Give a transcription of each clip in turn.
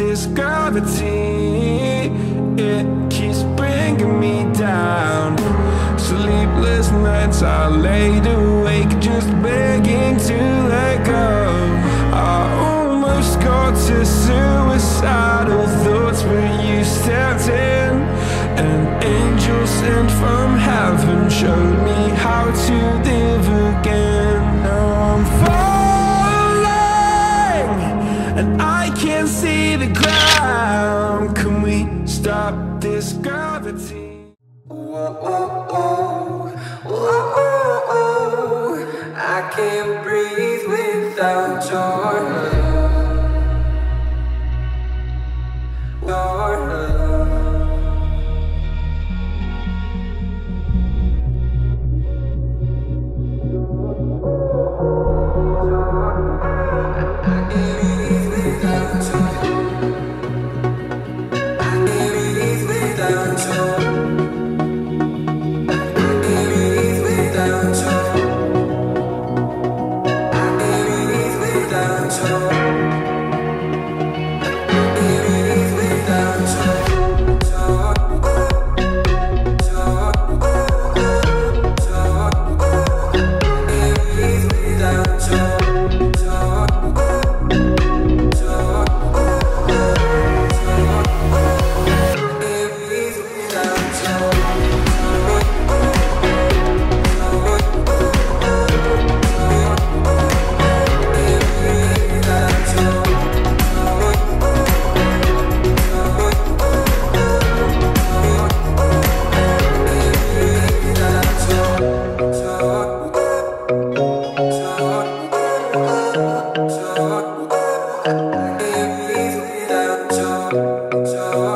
this gravity? It keeps bringing me down. Sleepless nights I laid awake Just begging to let go. I almost got to suicidal thoughts But you stepped in An angel sent from heaven Showed me how to live again. Now I'm falling And I can't see the ground Can we stop this gravity? Whoa, whoa, whoa, whoa, whoa, whoa. I can't breathe without your I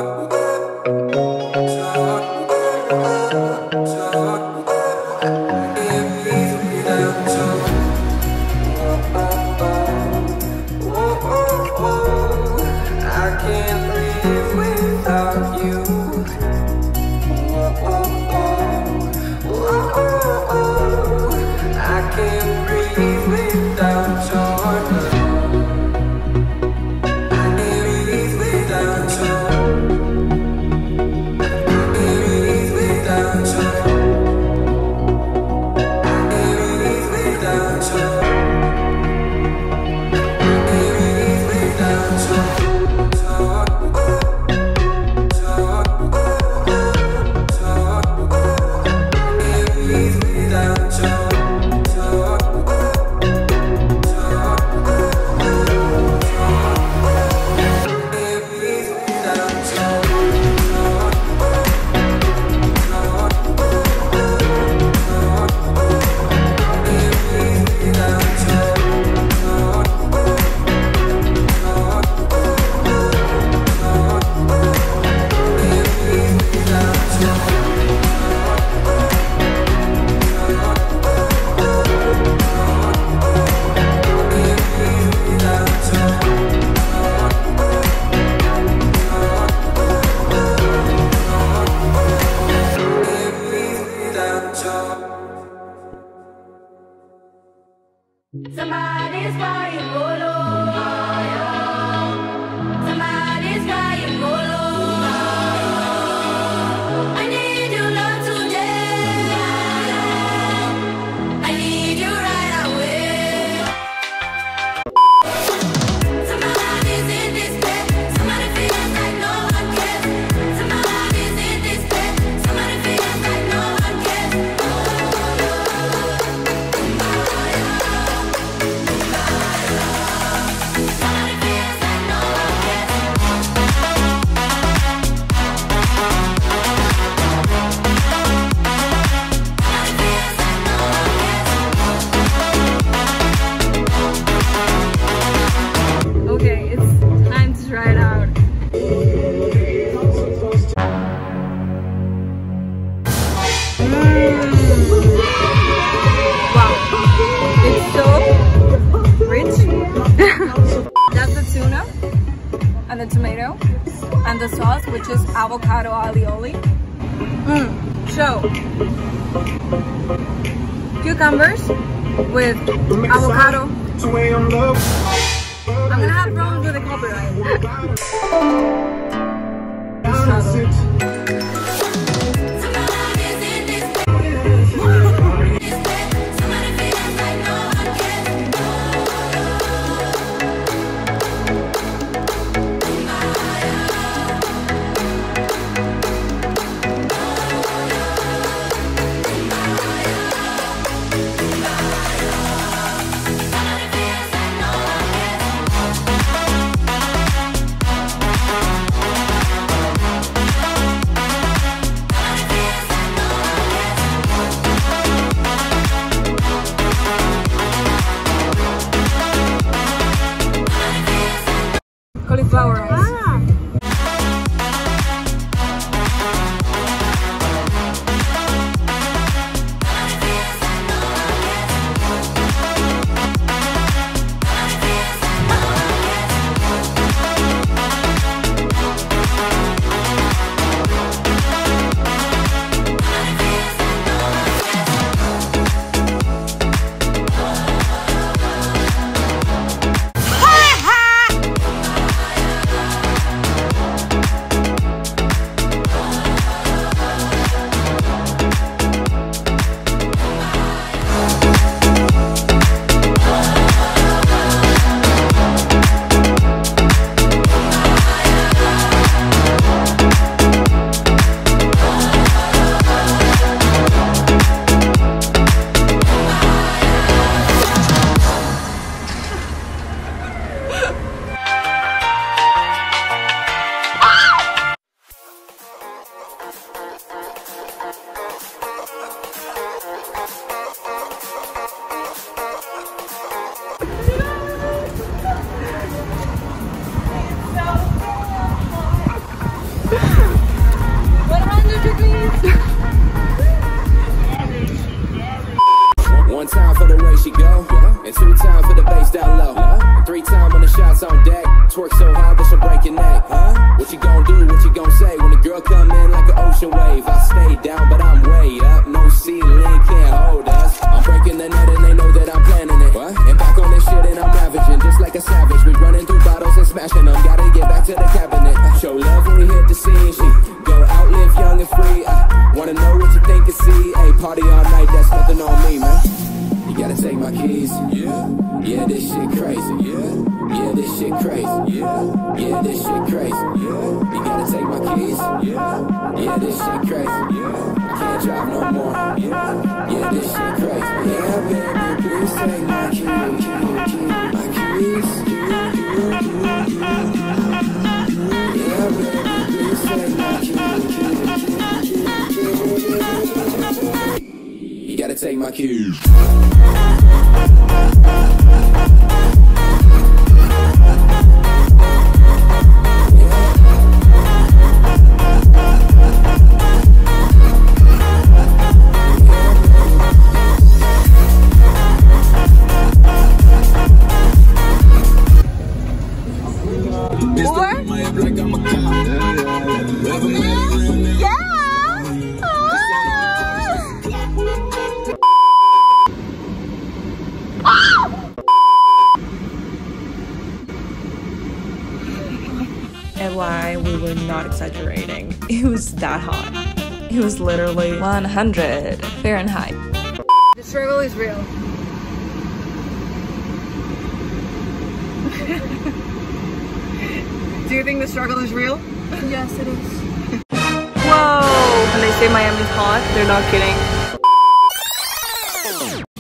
Somebody's crying, Bolo. And the sauce, which is avocado alioli. Mm. So, cucumbers with avocado. I'm gonna have problems with the copyright. She go, and two time for the bass down low, three time when the shots on deck. Twerk so hard that she'll break your neck. What you gonna do? What you gonna say when the girl come in like an ocean wave? I stay down, but I'm way up. No ceiling can't hold us. I'm breaking the net and they know that I'm planning it. And back on this shit and I'm ravaging, just like a savage. We running through bottles and smashing them. Gotta get back to the cabinet. Show love when we hit the scene. She go out, live young and free. Uh, wanna know what you think and see? Hey, party all night, that's nothing on me, man. Take my keys. Yeah. Yeah, this shit crazy. Yeah. Yeah, this shit crazy. Yeah. Yeah, this shit crazy. Yeah. You gotta take my keys. Yeah. Yeah, this shit crazy. Yeah. Can't drive no more. Yeah. Yeah, this shit crazy. Yeah, baby, please take. My keys. You gotta take my keys. And why we were not exaggerating. It was that hot. It was literally 100 Fahrenheit. The struggle is real. Do you think the struggle is real? Yes, it is. Whoa! When they say Miami's hot, they're not kidding.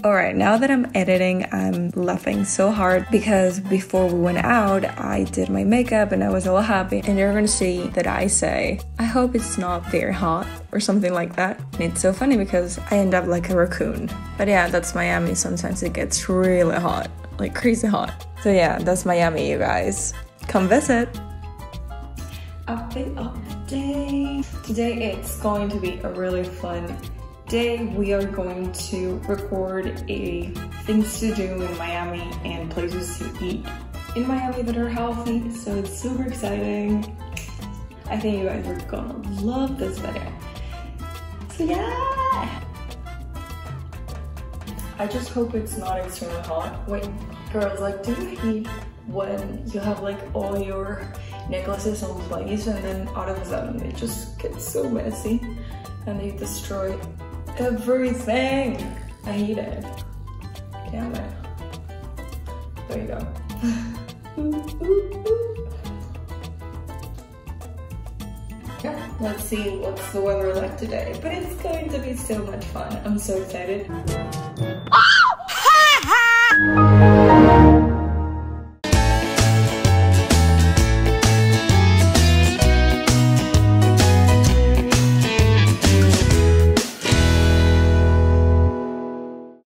Alright, now that I'm editing, I'm laughing so hard because before we went out, I did my makeup and I was all happy. And you're gonna see that I say, I hope it's not very hot or something like that. And it's so funny because I end up like a raccoon. But yeah, that's Miami. Sometimes it gets really hot, like crazy hot. So yeah, that's Miami, you guys. Come visit. Update, update. Today it's going to be a really fun Today we are going to record a things to do in Miami and places to eat in Miami that are healthy. So it's super exciting. I think you guys are gonna love this video. So yeah! I just hope it's not extremely hot. Wait, girls, like, do you hate when you have like all your necklaces on place and then all of a sudden it just gets so messy and they destroy everything? I hate it. Damn it. There you go. Yeah, let's see what's the weather like today. But it's going to be so much fun. I'm so excited.